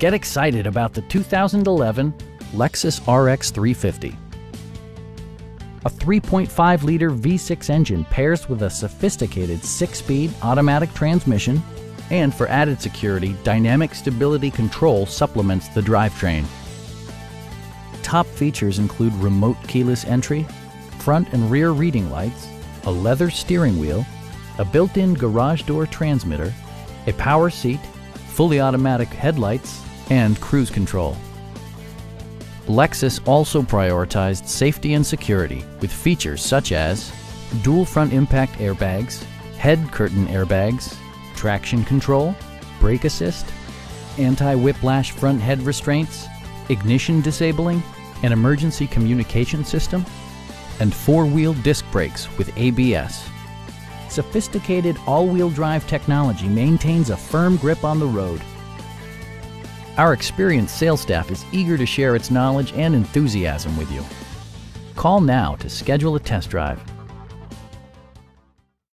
Get excited about the 2011 Lexus RX 350. A 3.5 liter V6 engine pairs with a sophisticated six speed automatic transmission, and for added security, dynamic stability control supplements the drivetrain. Top features include remote keyless entry, front and rear reading lights, a leather steering wheel, a built-in garage door transmitter, a power seat, fully automatic headlights, and cruise control. Lexus also prioritized safety and security with features such as dual front impact airbags, head curtain airbags, traction control, brake assist, anti-whiplash front head restraints, ignition disabling, an emergency communication system, and four-wheel disc brakes with ABS. Sophisticated all-wheel drive technology maintains a firm grip on the road. Our experienced sales staff is eager to share its knowledge and enthusiasm with you. Call now to schedule a test drive.